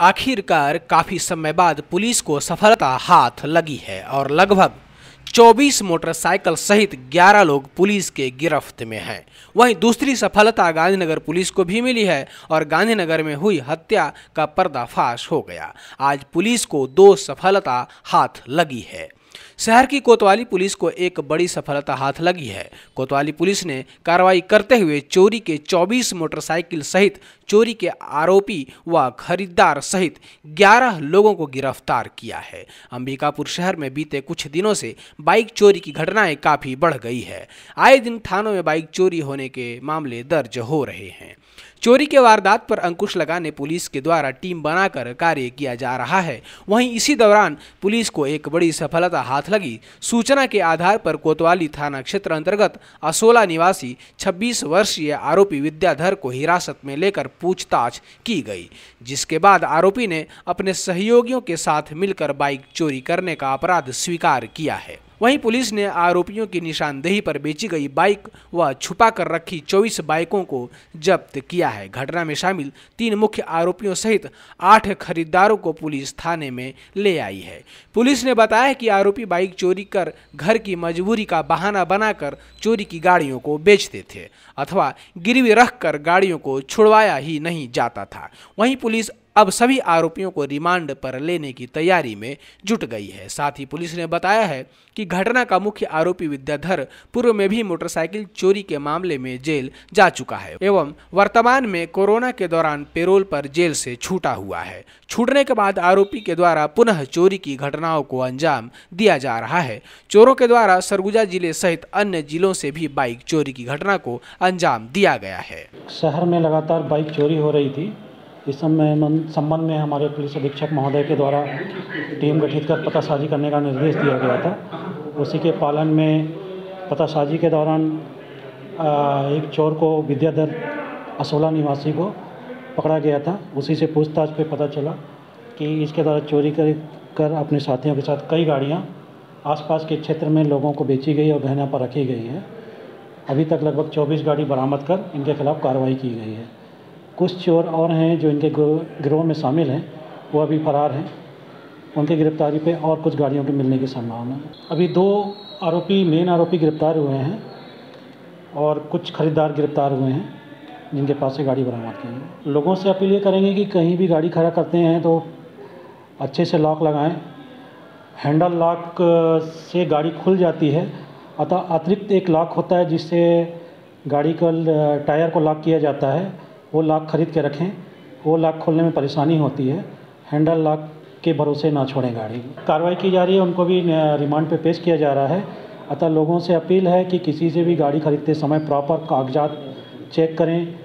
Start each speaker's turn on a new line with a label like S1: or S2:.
S1: आखिरकार काफ़ी समय बाद पुलिस को सफलता हाथ लगी है और लगभग 24 मोटरसाइकिल सहित 11 लोग पुलिस के गिरफ्त में हैं। वहीं दूसरी सफलता गांधीनगर पुलिस को भी मिली है और गांधीनगर में हुई हत्या का पर्दाफाश हो गया। आज पुलिस को दो सफलता हाथ लगी है। शहर की कोतवाली पुलिस को एक बड़ी सफलता हाथ लगी है। कोतवाली पुलिस ने कार्रवाई करते हुए चोरी के 24 मोटरसाइकिल सहित चोरी के आरोपी व खरीदार सहित 11 लोगों को गिरफ़्तार किया है। अंबिकापुर शहर में बीते कुछ दिनों से बाइक चोरी की घटनाएँ काफ़ी बढ़ गई है। आए दिन थानों में बाइक चोरी होने के मामले दर्ज हो रहे हैं। चोरी के वारदात पर अंकुश लगाने पुलिस के द्वारा टीम बनाकर कार्य किया जा रहा है। वहीं इसी दौरान पुलिस को एक बड़ी सफलता हाथ लगी। सूचना के आधार पर कोतवाली थाना क्षेत्र अंतर्गत असोला निवासी 26 वर्षीय आरोपी विद्याधर को हिरासत में लेकर पूछताछ की गई, जिसके बाद आरोपी ने अपने सहयोगियों के साथ मिलकर बाइक चोरी करने का अपराध स्वीकार किया है। वहीं पुलिस ने आरोपियों की निशानदेही पर बेची गई बाइक व छुपा कर रखी 24 बाइकों को जब्त किया है। घटना में शामिल तीन मुख्य आरोपियों सहित आठ खरीदारों को पुलिस थाने में ले आई है। पुलिस ने बताया कि आरोपी बाइक चोरी कर घर की मजबूरी का बहाना बनाकर चोरी की गाड़ियों को बेचते थे अथवा गिरवी रखकर गाड़ियों को छुड़वाया ही नहीं जाता था। वहीं पुलिस अब सभी आरोपियों को रिमांड पर लेने की तैयारी में जुट गई है। साथ ही पुलिस ने बताया है कि घटना का मुख्य आरोपी विद्याधर पूर्व में भी मोटरसाइकिल चोरी के मामले में जेल जा चुका है एवं वर्तमान में कोरोना के दौरान पेरोल पर जेल से छूटा हुआ है। छूटने के बाद आरोपी के द्वारा पुनः चोरी की घटनाओं को अंजाम दिया जा रहा है। चोरों के द्वारा सरगुजा ज़िले सहित अन्य जिलों से भी बाइक चोरी की घटना को अंजाम दिया गया है।
S2: शहर में लगातार बाइक चोरी हो रही थी। इस समय संबंध में हमारे पुलिस अधीक्षक महोदय के द्वारा टीम गठित कर पतासाजी करने का निर्देश दिया गया था। उसी के पालन में पतासाजी के दौरान एक चोर को विद्याधर असोला निवासी को पकड़ा गया था। उसी से पूछताछ पे पता चला कि इसके द्वारा चोरी कर कर अपने साथियों के साथ कई गाड़ियाँ आसपास के क्षेत्र में लोगों को बेची गई और गहना पर रखी गई है। अभी तक लगभग 24 गाड़ी बरामद कर इनके खिलाफ़ कार्रवाई की गई है। कुछ चोर और हैं जो इनके गिरोह में शामिल हैं। वो अभी फरार हैं। उनकी गिरफ्तारी पे और कुछ गाड़ियों के मिलने की संभावना है। अभी दो आरोपी मेन आरोपी गिरफ़्तार हुए हैं और कुछ खरीदार गिरफ़्तार हुए हैं, जिनके पास से गाड़ी बरामद की है लोगों से अपील ये करेंगे कि कहीं भी गाड़ी खड़ा करते हैं तो अच्छे से लॉक लगाएँ। हैंडल लॉक से गाड़ी खुल जाती है। अतः अतिरिक्त एक लॉक होता है, जिससे गाड़ी का टायर को लॉक किया जाता है। वो लॉक खरीद के रखें, वो लॉक खोलने में परेशानी होती है, हैंडल लॉक के भरोसे ना छोड़ें गाड़ी। कार्रवाई की जा रही है, उनको भी रिमांड पे पेश किया जा रहा है। अतः लोगों से अपील है कि किसी से भी गाड़ी खरीदते समय प्रॉपर कागजात चेक करें